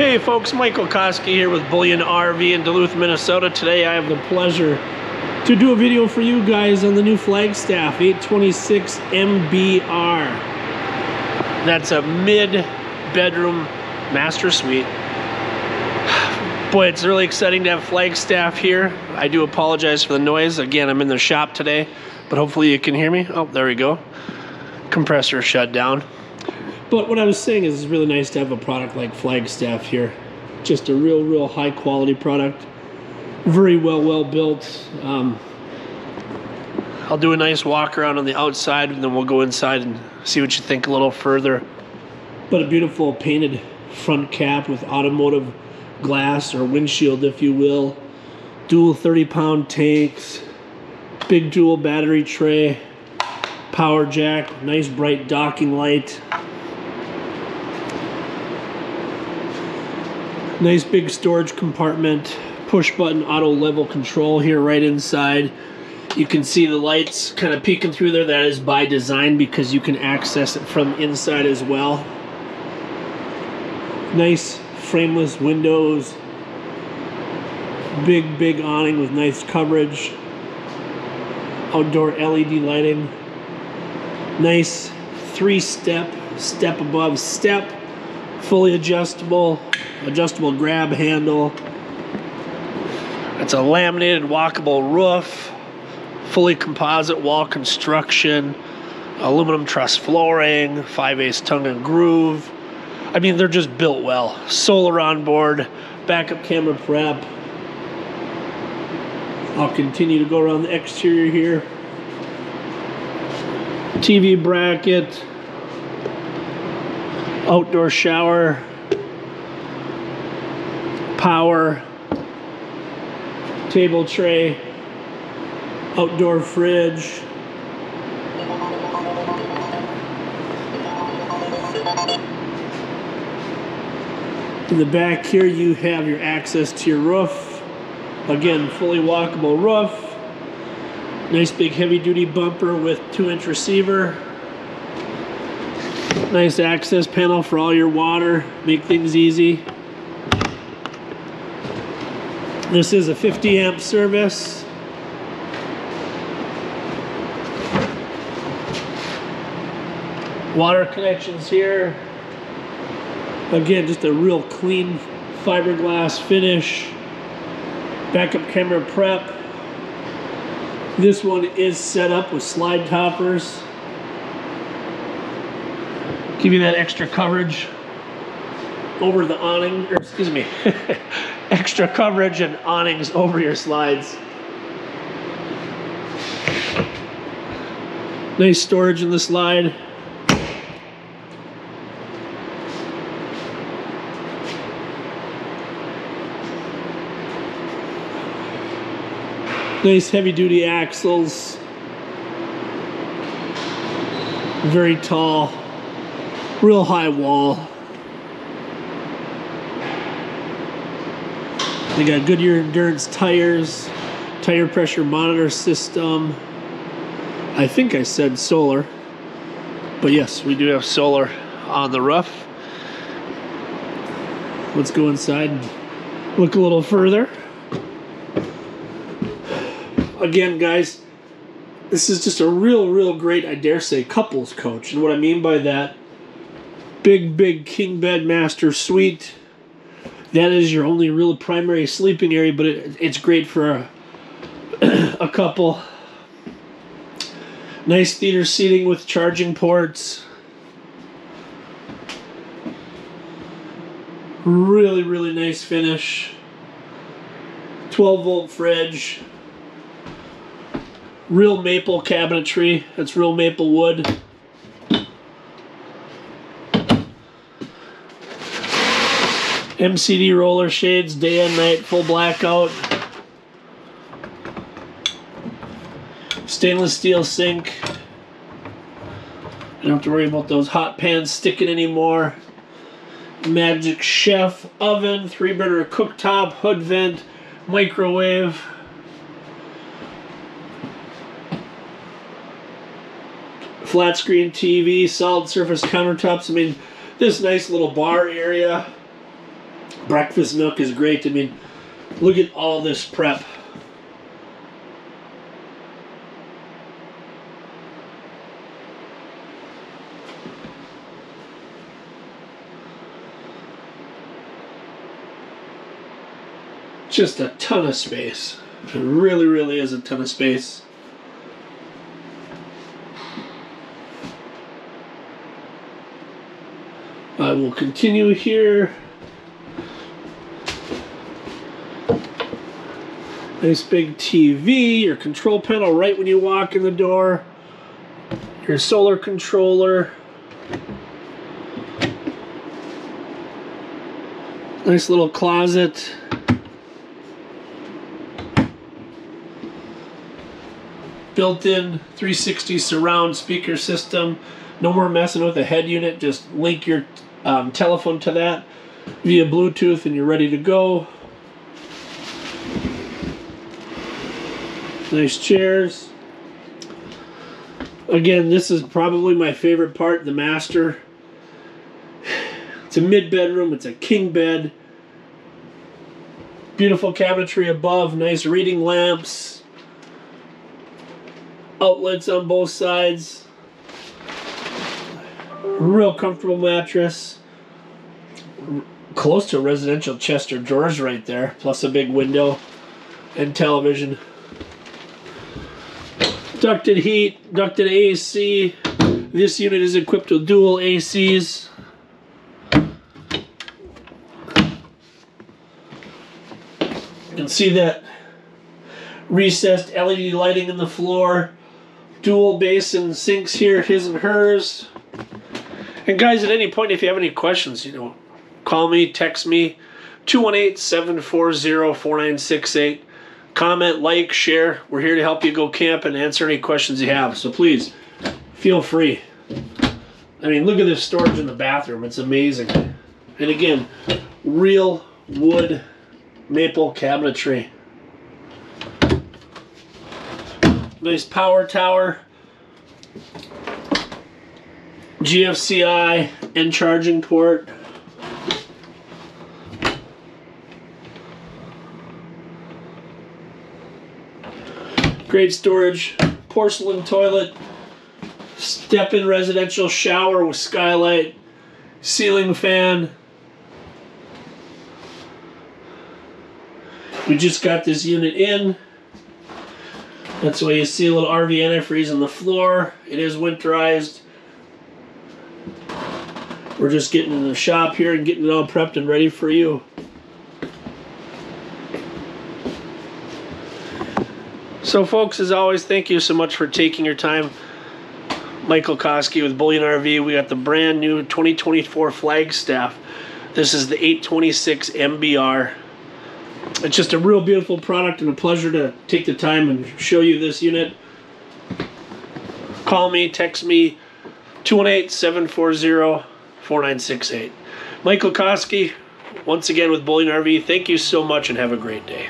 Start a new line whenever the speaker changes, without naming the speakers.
Hey folks, Michael Koski here with Bullyan RV in Duluth, Minnesota. Today I have the pleasure to do a video for you guys on the new Flagstaff 826 MBR. That's a mid-bedroom master suite. Boy, it's really exciting to have Flagstaff here. I do apologize for the noise. Again, I'm in the shop today, but hopefully you can hear me. Oh, there we go. Compressor shut down. But what I was saying is it's really nice to have a product like Flagstaff here. Just a real, real high quality product. Very well, well built. Um, I'll do a nice walk around on the outside and then we'll go inside and see what you think a little further. But a beautiful painted front cap with automotive glass or windshield, if you will. Dual 30 pound tanks. Big dual battery tray. Power jack. Nice bright docking light. Nice big storage compartment, push button auto level control here right inside. You can see the lights kind of peeking through there. That is by design because you can access it from inside as well. Nice frameless windows. Big, big awning with nice coverage. Outdoor LED lighting. Nice three step, step above step. Fully adjustable adjustable grab handle. It's a laminated walkable roof, fully composite wall construction, aluminum truss flooring, 5 ace tongue and groove. I mean, they're just built well. Solar on board, backup camera prep. I'll continue to go around the exterior here. TV bracket, outdoor shower, power, table tray, outdoor fridge. In the back here you have your access to your roof. Again, fully walkable roof. Nice big heavy duty bumper with two inch receiver. Nice access panel for all your water, make things easy. This is a 50 amp service. Water connections here. Again, just a real clean fiberglass finish. Backup camera prep. This one is set up with slide toppers. Give you that extra coverage over the awning, or excuse me, extra coverage and awnings over your slides. Nice storage in the slide. Nice heavy duty axles. Very tall, real high wall. They got Goodyear Endurance tires, tire pressure monitor system. I think I said solar, but yes, we do have solar on the roof. Let's go inside and look a little further. Again, guys, this is just a real, real great, I dare say, couples coach. And what I mean by that, big, big king bed master suite that is your only real primary sleeping area, but it, it's great for a, a couple. Nice theater seating with charging ports. Really, really nice finish. 12 volt fridge. Real maple cabinetry. That's real maple wood. MCD roller shades, day and night, full blackout. Stainless steel sink. You don't have to worry about those hot pans sticking anymore. Magic Chef oven, three burner cooktop, hood vent, microwave. Flat screen TV, solid surface countertops. I mean, this nice little bar area breakfast nook is great. I mean, look at all this prep. Just a ton of space. It really, really is a ton of space. I will continue here. Nice big TV, your control panel right when you walk in the door, your solar controller. Nice little closet. Built-in 360 surround speaker system. No more messing with the head unit. Just link your um, telephone to that via Bluetooth and you're ready to go. Nice chairs. Again, this is probably my favorite part, the master. It's a mid bedroom, it's a king bed. Beautiful cabinetry above, nice reading lamps. Outlets on both sides. Real comfortable mattress. Close to residential chest or drawers right there, plus a big window and television. Ducted heat, ducted AC. This unit is equipped with dual ACs. You can see that recessed LED lighting in the floor. Dual basin sinks here, his and hers. And guys, at any point, if you have any questions, you know, call me, text me, 218-740-4968. Comment, like, share. We're here to help you go camp and answer any questions you have. So please, feel free. I mean, look at this storage in the bathroom. It's amazing. And again, real wood maple cabinetry. Nice power tower. GFCI and charging port. Great storage, porcelain toilet, step-in residential shower with skylight, ceiling fan. We just got this unit in. That's why you see a little RV antifreeze on the floor. It is winterized. We're just getting in the shop here and getting it all prepped and ready for you. So folks, as always, thank you so much for taking your time. Michael Koski with Bullyan RV. We got the brand new 2024 Flagstaff. This is the 826 MBR. It's just a real beautiful product and a pleasure to take the time and show you this unit. Call me, text me, 218-740 4968. Michael Koski, once again with Bullyan RV, thank you so much and have a great day.